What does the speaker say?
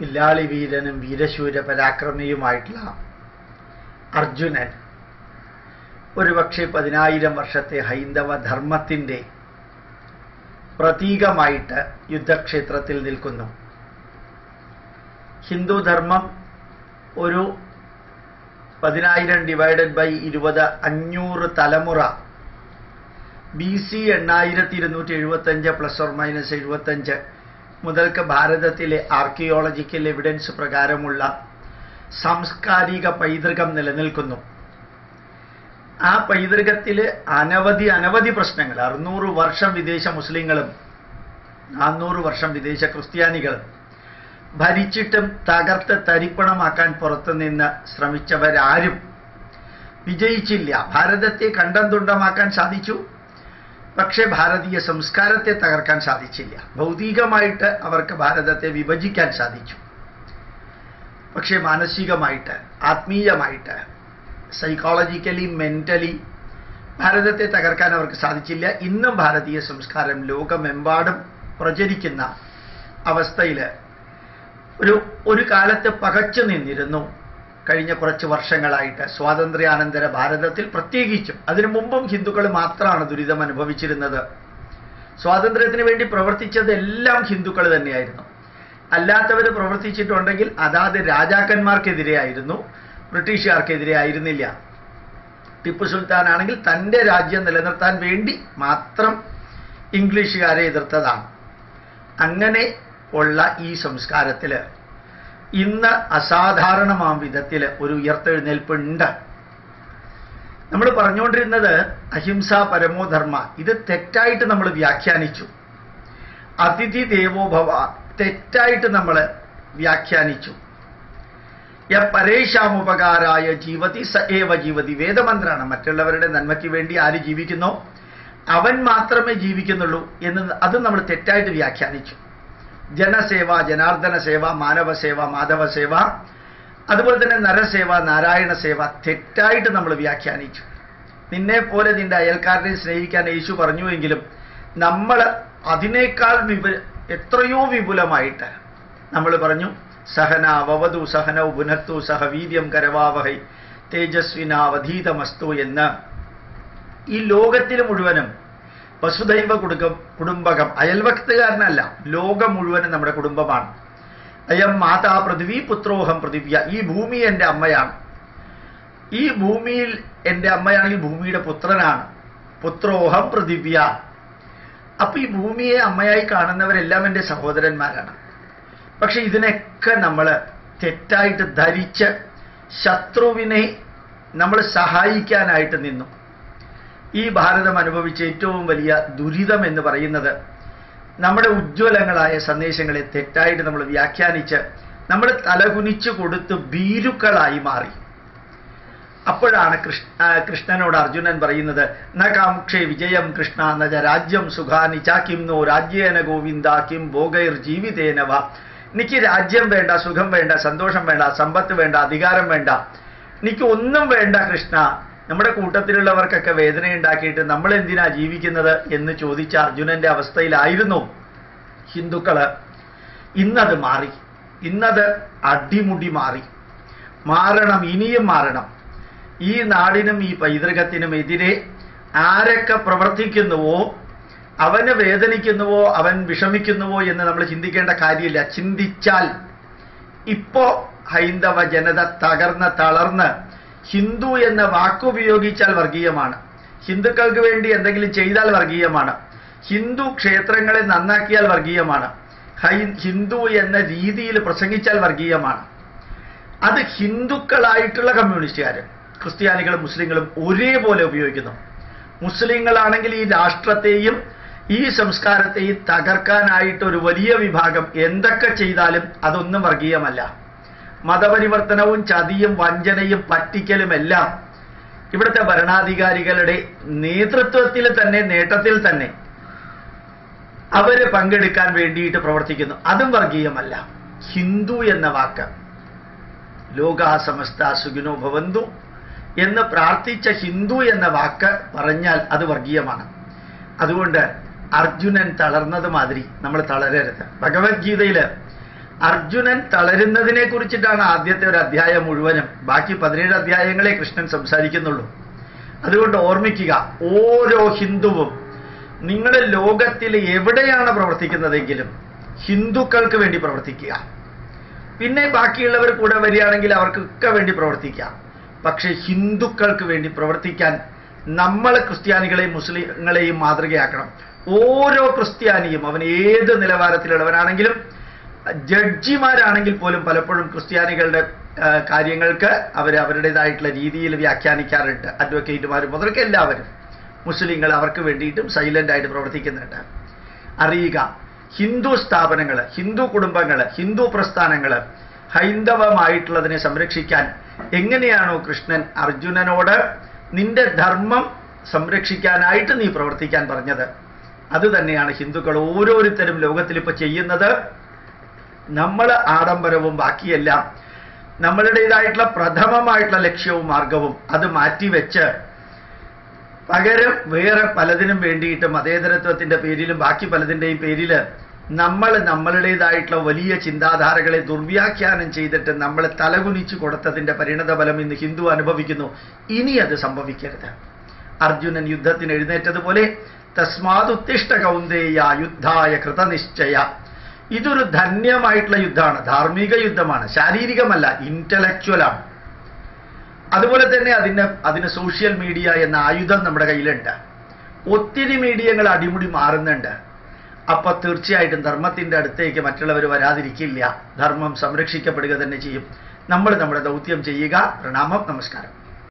വില്ലാളി വീരനും വീരശൂര പരാക്രമിയുമായിട്ടുള്ള അർജുനൻ ഒരുപക്ഷെ പതിനായിരം വർഷത്തെ ഹൈന്ദവ ധർമ്മത്തിന്റെ പ്രതീകമായിട്ട് യുദ്ധക്ഷേത്രത്തിൽ നിൽക്കുന്നു. ഹിന്ദുധർമ്മം ഒരു പതിനായിരം ഡിവൈഡഡ് ബൈ ഇരുപത് അഞ്ഞൂറ് തലമുറ ബി സി എണ്ണായിരത്തി ഇരുന്നൂറ്റി എഴുപത്തഞ്ച് പ്ലസ് ഓർ മൈനസ് എഴുപത്തഞ്ച് മുതൽക്ക് ഭാരതത്തിലെ ആർക്കിയോളജിക്കൽ എവിഡൻസ് പ്രകാരമുള്ള സാംസ്കാരിക പൈതൃകം നിലനിൽക്കുന്നു. ആ പൈതൃകത്തിൽ അനവധി അനവധി പ്രശ്നങ്ങൾ. അറുന്നൂറ് വർഷം വിദേശ മുസ്ലിങ്ങളും നാന്നൂറ് വർഷം വിദേശ ക്രിസ്ത്യാനികളും ഭരിച്ചിട്ടും തകർത്ത് തരിപ്പണമാക്കാൻ പുറത്തുനിന്ന് ശ്രമിച്ചവരാരും വിജയിച്ചില്ല. ഭാരതത്തെ കണ്ടം തുണ്ടമാക്കാൻ സാധിച്ചു. പക്ഷേ ഭാരതീയ സംസ്കാരത്തെ തകർക്കാൻ സാധിച്ചില്ല. ഭൗതികമായിട്ട് അവർക്ക് ഭാരതത്തെ വിഭജിക്കാൻ സാധിച്ചു. പക്ഷേ മാനസികമായിട്ട് ആത്മീയമായിട്ട് സൈക്കോളജിക്കലി മെന്റലി ഭാരതത്തെ തകർക്കാൻ അവർക്ക് സാധിച്ചില്ല. ഇന്നും ഭാരതീയ സംസ്കാരം ലോകമെമ്പാടും പ്രചരിക്കുന്ന അവസ്ഥയിൽ ഒരു ഒരു കാലത്ത് പകച്ചു നിന്നിരുന്നു. കഴിഞ്ഞ കുറച്ച് വർഷങ്ങളായിട്ട് സ്വാതന്ത്ര്യാനന്തര ഭാരതത്തിൽ പ്രത്യേകിച്ചും അതിനു മുമ്പും ഹിന്ദുക്കൾ മാത്രമാണ് ദുരിതം അനുഭവിച്ചിരുന്നത്. സ്വാതന്ത്ര്യത്തിന് വേണ്ടി പ്രവർത്തിച്ചത് എല്ലാം ഹിന്ദുക്കൾ തന്നെയായിരുന്നു. അല്ലാത്തവർ പ്രവർത്തിച്ചിട്ടുണ്ടെങ്കിൽ അതാത് രാജാക്കന്മാർക്കെതിരെ ആയിരുന്നു ബ്രിട്ടീഷുകാർക്കെതിരെ ആയിരുന്നില്ല ടിപ്പു സുൽത്താൻ ആണെങ്കിൽ തന്റെ രാജ്യം നിലനിർത്താൻ വേണ്ടി മാത്രം ഇംഗ്ലീഷുകാരെ എതിർത്തതാണ്. അങ്ങനെ ഉള്ള ഈ സംസ്കാരത്തിൽ ഇന്ന് അസാധാരണമാം വിധത്തിൽ ഒരു ഉയർത്തെഴുന്നേൽപ്പുണ്ട്. നമ്മൾ പറഞ്ഞുകൊണ്ടിരുന്നത് അഹിംസ പരമോധർമ്മ ഇത് തെറ്റായിട്ട് നമ്മൾ വ്യാഖ്യാനിച്ചു. അതിഥി ദേവോഭവ തെറ്റായിട്ട് നമ്മൾ വ്യാഖ്യാനിച്ചു. യ പരേഷാമുപകാരായ ജീവതി സ ഏവ ജീവതി. വേദമന്ത്രാണ്. മറ്റുള്ളവരുടെ നന്മയ്ക്ക് വേണ്ടി ആര് ജീവിക്കുന്നോ അവൻ മാത്രമേ ജീവിക്കുന്നുള്ളൂ എന്ന് അത് നമ്മൾ തെറ്റായിട്ട് വ്യാഖ്യാനിച്ചു. ജനസേവ ജനാർദ്ദന സേവ മാനവ സേവ മാധവ സേവ അതുപോലെ തന്നെ നരസേവ നാരായണ സേവ തെറ്റായിട്ട് നമ്മൾ വ്യാഖ്യാനിച്ചു. നിന്നെ പോലെ നിന്റെ അയൽക്കാരനെ സ്നേഹിക്കാൻ യേശു പറഞ്ഞുവെങ്കിലും നമ്മൾ അതിനേക്കാൾ വിപു എത്രയോ വിപുലമായിട്ട് നമ്മൾ പറഞ്ഞു സഹന വവതു സഹന ഉപുനത്തു സഹ വീര്യം കരവാവഹൈ തേജസ്വിനാവധീതമസ്തു എന്ന്. ഈ ലോകത്തിൽ മുഴുവനും വസുദൈവ കുടുംബം കുടുംബകം. അയൽവക്തുകാരനല്ല ലോകം മുഴുവനും നമ്മുടെ കുടുംബമാണ്. അയം മാതാ പൃഥ്വി പുത്രോഹം പൃഥിവ്യ. ഈ ഭൂമി എന്റെ അമ്മയാണ്. ഈ ഭൂമിയിൽ എന്റെ അമ്മയാണെങ്കിൽ ഭൂമിയുടെ പുത്രനാണ്. പുത്രോഹം പൃഥിവ്യ. അപ്പൊ ഈ ഭൂമിയെ അമ്മയായി കാണുന്നവരെല്ലാം എന്റെ സഹോദരന്മാരാണ്. പക്ഷെ ഇതിനൊക്കെ നമ്മൾ തെറ്റായിട്ട് ധരിച്ച് ശത്രുവിനെ നമ്മൾ സഹായിക്കാനായിട്ട് നിന്നു. ഈ ഭാരതം അനുഭവിച്ച ഏറ്റവും വലിയ ദുരിതം എന്ന് പറയുന്നത് നമ്മുടെ ഉജ്ജ്വലങ്ങളായ സന്ദേശങ്ങളെ തെറ്റായിട്ട് നമ്മൾ വ്യാഖ്യാനിച്ച് നമ്മൾ തലകുനിച്ചു കൊടുത്ത് ഭീരുക്കളായി മാറി. അപ്പോഴാണ് കൃഷ്ണ കൃഷ്ണനോട് അർജുനൻ പറയുന്നത് ന കാമുക്ഷേ വിജയം കൃഷ്ണ നജ രാജ്യം സുഖാനി ചാക്കിം നോ രാജ്യേന ഗോവിന്ദ കിം ഭോഗൈർ ജീവിതേനവ എനിക്ക് രാജ്യം വേണ്ട സുഖം വേണ്ട സന്തോഷം വേണ്ട സമ്പത്ത് വേണ്ട അധികാരം വേണ്ട. എനിക്ക് ഒന്നും വേണ്ട കൃഷ്ണ നമ്മുടെ കൂട്ടത്തിലുള്ളവർക്കൊക്കെ വേദന ഉണ്ടാക്കിയിട്ട് നമ്മൾ എന്തിനാ ജീവിക്കുന്നത് എന്ന് ചോദിച്ച അർജുനന്റെ അവസ്ഥയിലായിരുന്നു ഹിന്ദുക്കൾ. ഇന്നത് മാറി. ഇന്നത് അടിമുടി മാറി. മാറണം ഇനിയും മാറണം. ഈ നാടിനും ഈ പൈതൃകത്തിനും എതിരെ ആരൊക്കെ പ്രവർത്തിക്കുന്നുവോ അവന് വേദനിക്കുന്നുവോ അവൻ വിഷമിക്കുന്നുവോ എന്ന് നമ്മൾ ചിന്തിക്കേണ്ട കാര്യമില്ല. ചിന്തിച്ചാൽ ഇപ്പോ ഹൈന്ദവ ജനത തകർന്ന് തളർന്ന് ഹിന്ദു എന്ന വാക്കുപയോഗിച്ചാൽ വർഗീയമാണ്. ഹിന്ദുക്കൾക്ക് വേണ്ടി എന്തെങ്കിലും ചെയ്താൽ വർഗീയമാണ്. ഹിന്ദു ക്ഷേത്രങ്ങളെ നന്നാക്കിയാൽ വർഗീയമാണ്. ഹിന്ദു എന്ന രീതിയിൽ പ്രസംഗിച്ചാൽ വർഗീയമാണ്. അത് ഹിന്ദുക്കളായിട്ടുള്ള കമ്മ്യൂണിസ്റ്റുകാർ ക്രിസ്ത്യാനികളും മുസ്ലിങ്ങളും ഒരേപോലെ ഉപയോഗിക്കുന്നു. മുസ്ലിങ്ങളാണെങ്കിൽ ഈ രാഷ്ട്രത്തെയും ഈ സംസ്കാരത്തെയും തകർക്കാനായിട്ട് ഒരു വലിയ വിഭാഗം എന്തൊക്കെ ചെയ്താലും അതൊന്നും വർഗീയമല്ല. മതപരിവർത്തനവും ചതിയും വഞ്ചനയും പറ്റിക്കലുമെല്ലാം ഇവിടുത്തെ ഭരണാധികാരികളുടെ നേതൃത്വത്തിൽ തന്നെ നേട്ടത്തിൽ തന്നെ അവർ പങ്കെടുക്കാൻ വേണ്ടിയിട്ട് പ്രവർത്തിക്കുന്നു. അതും വർഗീയമല്ല. ഹിന്ദു എന്ന വാക്ക്. ലോകാസമസ്ത സുഖിനോ ഭവന്തു എന്ന് പ്രാർത്ഥിച്ച ഹിന്ദു എന്ന വാക്ക് പറഞ്ഞാൽ അത് വർഗീയമാണ്. അതുകൊണ്ട് അർജുനൻ തളർന്നത് മാതിരി നമ്മൾ തളരരുത്. ഭഗവത്ഗീതയിൽ അർജുനൻ തളരുന്നതിനെ കുറിച്ചിട്ടാണ് ആദ്യത്തെ ഒരു അധ്യായം മുഴുവനും. ബാക്കി പതിനേഴ് അധ്യായങ്ങളെ കൃഷ്ണൻ സംസാരിക്കുന്നുള്ളൂ. അതുകൊണ്ട് ഓർമ്മിക്കുക ഓരോ ഹിന്ദുവും നിങ്ങൾ ലോകത്തിൽ എവിടെയാണ് പ്രവർത്തിക്കുന്നതെങ്കിലും ഹിന്ദുക്കൾക്ക് വേണ്ടി പ്രവർത്തിക്കുക. പിന്നെ ബാക്കിയുള്ളവർ കൂടെ വരികയാണെങ്കിൽ അവർക്കൊക്കെ വേണ്ടി പ്രവർത്തിക്കാം പക്ഷേ ഹിന്ദുക്കൾക്ക് വേണ്ടി പ്രവർത്തിക്കാൻ നമ്മൾ ക്രിസ്ത്യാനികളെയും മുസ്ലിങ്ങളെയും മാതൃകയാക്കണം. ഓരോ ക്രിസ്ത്യാനിയും അവൻ ഏത് നിലവാരത്തിലുള്ളവനാണെങ്കിലും ജഡ്ജിമാരാണെങ്കിൽ പോലും പലപ്പോഴും ക്രിസ്ത്യാനികളുടെ കാര്യങ്ങൾക്ക് അവർ അവരുടേതായിട്ടുള്ള രീതിയിൽ വ്യാഖ്യാനിക്കാറുണ്ട്. അഡ്വക്കേറ്റുമാർ മുതൽക്ക് എല്ലാവരും. മുസ്ലിങ്ങൾ അവർക്ക് വേണ്ടിയിട്ടും സൈലന്റ് ആയിട്ട് പ്രവർത്തിക്കുന്നുണ്ട്. അറിയുക ഹിന്ദു സ്ഥാപനങ്ങൾ ഹിന്ദു കുടുംബങ്ങൾ ഹിന്ദു പ്രസ്ഥാനങ്ങൾ ഹൈന്ദവമായിട്ടുള്ളതിനെ സംരക്ഷിക്കാൻ എങ്ങനെയാണോ കൃഷ്ണൻ അർജുനനോട് നിന്റെ ധർമ്മം സംരക്ഷിക്കാനായിട്ട് നീ പ്രവർത്തിക്കാൻ പറഞ്ഞത്. അത് തന്നെയാണ് ഹിന്ദുക്കൾ ഓരോരുത്തരും ലോകത്തിൽ ഇപ്പോൾ ചെയ്യുന്നത്. നമ്മൾ ആഡംബരവും ബാക്കിയെല്ലാം നമ്മളുടേതായിട്ടുള്ള പ്രഥമമായിട്ടുള്ള ലക്ഷ്യവും മാർഗവും അത് മാറ്റിവെച്ച് പകരം വേറെ പലതിനും വേണ്ടിയിട്ട് മതേതരത്വത്തിന്റെ പേരിലും ബാക്കി പലതിന്റെയും പേരിൽ നമ്മൾ നമ്മളുടേതായിട്ടുള്ള വലിയ ചിന്താധാരകളെ ദുർവ്യാഖ്യാനം ചെയ്തിട്ട് നമ്മൾ തലകുനിച്ചു കൊടുത്തതിന്റെ പരിണതഫലം ഇന്ന് ഹിന്ദു അനുഭവിക്കുന്നു. ഇനി അത് സംഭവിക്കരുത്. അർജുനൻ യുദ്ധത്തിന് എഴുന്നേറ്റതുപോലെ തസ്മാതുത്തിഷ്ട കൗന്ദേയ യുദ്ധായ കൃതനിശ്ചയ. ഇതൊരു ധന്യമായിട്ടുള്ള യുദ്ധമാണ്. ധാർമ്മിക യുദ്ധമാണ്. ശാരീരികമല്ല ഇന്റലക്ച്വലാണ് അതുപോലെ തന്നെ അതിന് അതിന് സോഷ്യൽ മീഡിയ എന്ന ആയുധം നമ്മുടെ കയ്യിലുണ്ട്. ഒത്തിരി മീഡിയകൾ അടിമുടി മാറുന്നുണ്ട്. അപ്പൊ തീർച്ചയായിട്ടും ധർമ്മത്തിന്റെ അടുത്തേക്ക് മറ്റുള്ളവർ വരാതിരിക്കില്ല. ധർമ്മം സംരക്ഷിക്കപ്പെടുക തന്നെ ചെയ്യും. നമ്മൾ നമ്മുടെ ദൗത്യം ചെയ്യുക. പ്രണാമം നമസ്കാരം.